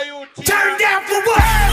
Turn down for what?